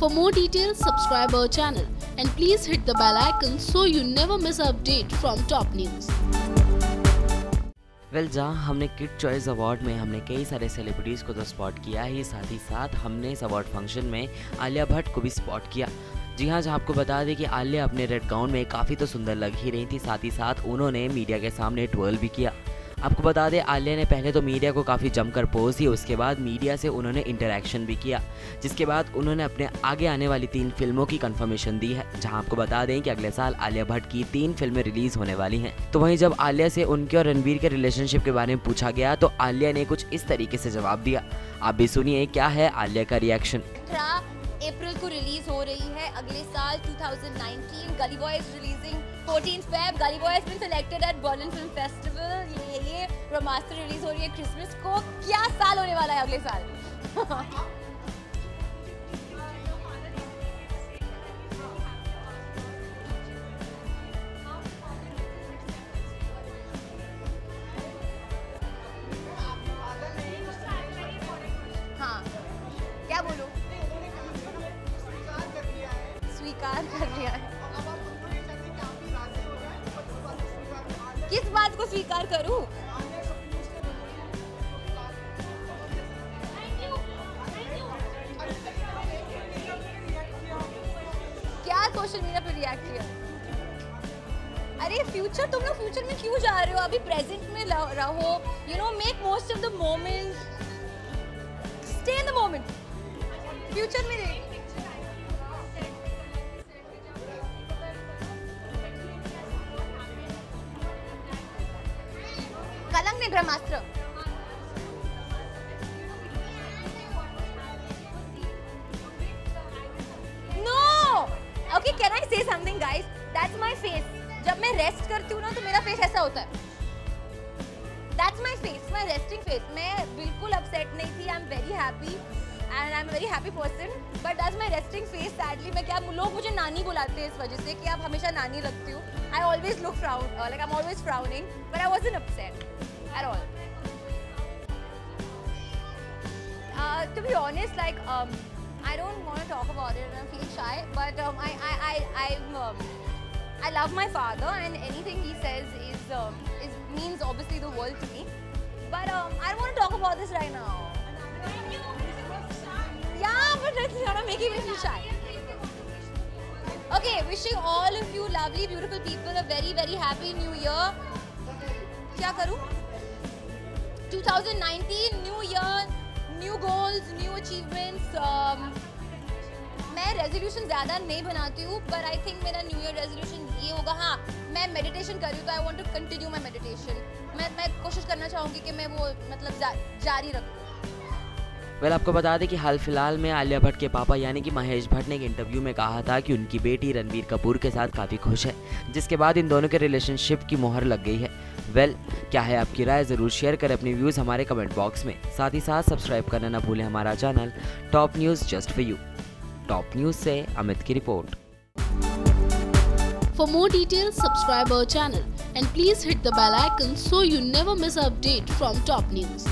For more details, subscribe our channel and please hit the bell icon so you never miss an update from top news. Well well, जहाँ हमने kid choice award में हमने कई सारे celebrities को तो spot किया ही साथ ही साथ हमने इस अवार्ड फ़ंक्शन में आलिया भट्ट को भी स्पॉट किया जी हाँ जहाँ आपको बता दें कि आलिया अपने रेड गाउन में काफ़ी तो सुंदर लग ही रही थी साथ ही साथ उन्होंने मीडिया के सामने ट्वेल भी किया आपको बता दें, आलिया ने पहले तो मीडिया को काफ़ी जमकर पोज दी उसके बाद मीडिया से उन्होंने इंटरेक्शन भी किया, जिसके बाद उन्होंने अपने आगे आने वाली तीन फ़िल्मों की कन्फर्मेशन दी है, जहाँ आपको बता दें कि अगले साल आलिया भट्ट की तीन फ़िल्में रिलीज़ होने वाली हैं। तो वहीं जब आलिया से उनके और रणबीर के रिलेशनशिप के बारे में पूछा गया तो आलिया ने कुछ इस तरीके से जवाब दिया। आप भी सुनिए, क्या है आलिया का रिएक्शन अप्रैल को रिलीज़ हो रही है, अगले साल 2019 Gully boy is releasing 14 Feb Gully boy has been at Berlin film festival ये ये ब्रह्मास्त्र रिलीज़ हो रही है क्रिसमस को। क्या साल होने वाला है अगले साल? हाँ। क्या बोलूँ? स्वीकार कर लिया है। किस बात को स्वीकार करूँ? क्या सोशल मीडिया पे रिएक्ट किया? अरे फ्यूचर तुम लोग फ्यूचर में क्यों जा रहे हो? अभी प्रेजेंट में रहो। You know make most of the moment stay in the moment future में ने Brahmastra. No okay can I say something guys that's my face जब मैं रेस्ट करती हूँ ना तो मेरा फेस ऐसा होता है। That's my face my resting face मैं बिल्कुल अपसेट नहीं थी I am very happy and I am very happy person but that's my resting face sadly मैं क्या लोग मुझे नानी बुलाते हैं इस वजह से कि आप हमेशा नानी लगती हो। I always look frown like I am always frowning but I wasn't upset at all. Uh, to be honest, like um, I don't want to talk about it and I feel shy, but um, I I I I'm, um, I love my father and anything he says is um, is means obviously the world to me. But um, I don't want to talk about this right now. Yeah, but it's not making me feel shy. Okay, wishing all of you lovely, beautiful people a very, very happy new year. क्या करूँ? 2019 new year new goals new achievements मैं resolution ज़्यादा नहीं बनाती हूँ पर I think मेरा new year resolution ये होगा हाँ मैं मेडिटेशन कर रही हूँ तो I want to continue my meditation मैं मैं कोशिश करना चाहूँगी कि मैं वो मतलब जा, जारी रखूँ। वेल आपको बता दें कि हाल फ़िलहाल में आलिया भट्ट के पापा यानी कि महेश भट्ट ने एक इंटरव्यू में कहा था कि उनकी बेटी रणबीर कपूर के साथ काफ़ी खुश है जिसके बाद इन दोनों के रिलेशनशिप की मोहर लग गई है। वेल well, क्या है आपकी राय? ज़रूर शेयर करें अपने व्यूज़ हमारे कमेंट बॉक्स में। साथ ही साथ सब्सक्राइब करना ना भूलें हमारा channel top news just for you top news से अमित की report for more detail subscribe our channel and please hit the bell icon so you never miss update from top news